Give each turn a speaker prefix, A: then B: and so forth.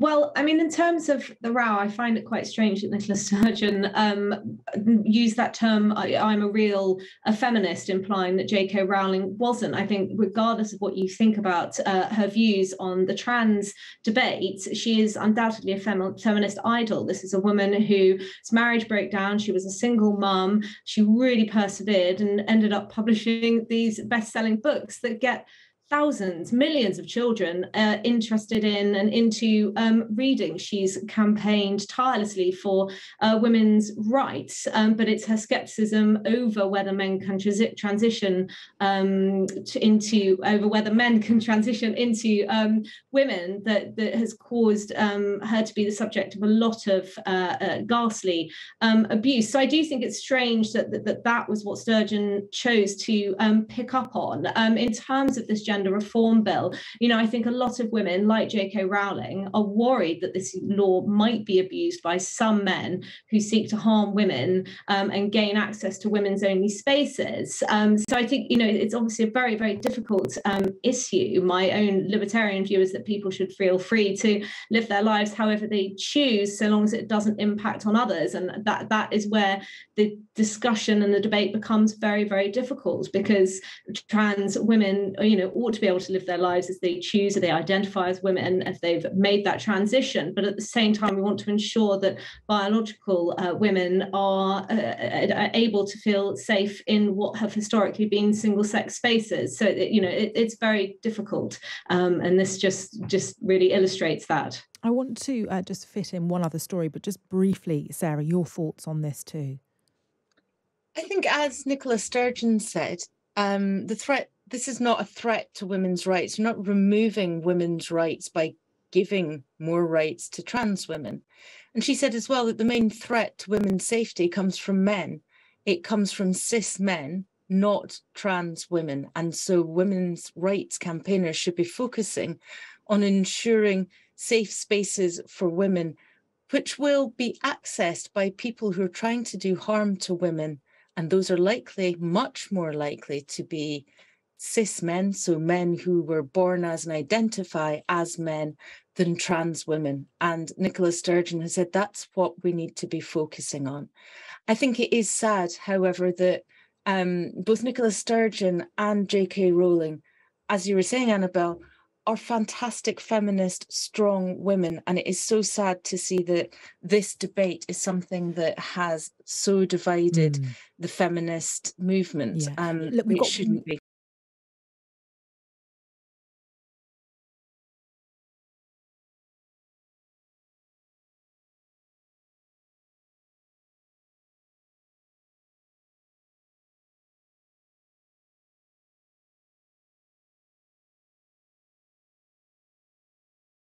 A: Well, I mean, in terms of the row, I find it quite strange that Nicola Sturgeon um, used that term, I, am a real a feminist, implying that J.K. Rowling wasn't. I think, regardless of what you think about uh, her views on the trans debate, she is undoubtedly a fem- feminist idol. This is a woman whose marriage broke down. She was a single mum. She really persevered and ended up publishing these best selling books that get thousands, millions of children uh, interested in and into um, reading. She's campaigned tirelessly for uh, women's rights, um, but it's her skepticism over whether men can transi- transition um, to, into over whether men can transition into um, women that that has caused um, her to be the subject of a lot of uh, uh, ghastly um, abuse. So I do think it's strange that that, that, that was what Sturgeon chose to pick up on in terms of this gender gender reform bill. You know, I think a lot of women, like J.K. Rowling, are worried that this law might be abused by some men who seek to harm women um, and gain access to women's only spaces. Um, so I think, you know, it's obviously a very, very difficult um, issue. My own libertarian view is that people should feel free to live their lives however they choose, so long as it doesn't impact on others. And that that is where the discussion and the debate becomes very, very difficult because trans women, you know, ought to be able to live their lives as they choose, or they identify as women, if they've made that transition. But at the same time, we want to ensure that biological uh, women are, uh, are, able to feel safe in what have historically been single-sex spaces. So you know, it, it's very difficult, um, and this just just really illustrates that.
B: I want to uh, just fit in one other story, but just briefly, Sarah, your thoughts on this too.
C: I think, as Nicola Sturgeon said, um, the threat this is not a threat to women's rights. You're not removing women's rights by giving more rights to trans women. And she said as well that the main threat to women's safety comes from men. It comes from cis men, not trans women. And so women's rights campaigners should be focusing on ensuring safe spaces for women, which will be accessed by people who are trying to do harm to women. And those are likely, much more likely to be cis men, so men who were born as and identify as men, than trans women. And Nicola Sturgeon has said that's what we need to be focusing on. I think it is sad, however, that um, both Nicola Sturgeon and J.K. Rowling, as you were saying, Annabel, are fantastic feminist, strong women. And it is so sad to see that this debate is something that has so divided mm. the feminist movement. Yeah. Um, Look, we've got, shouldn't be.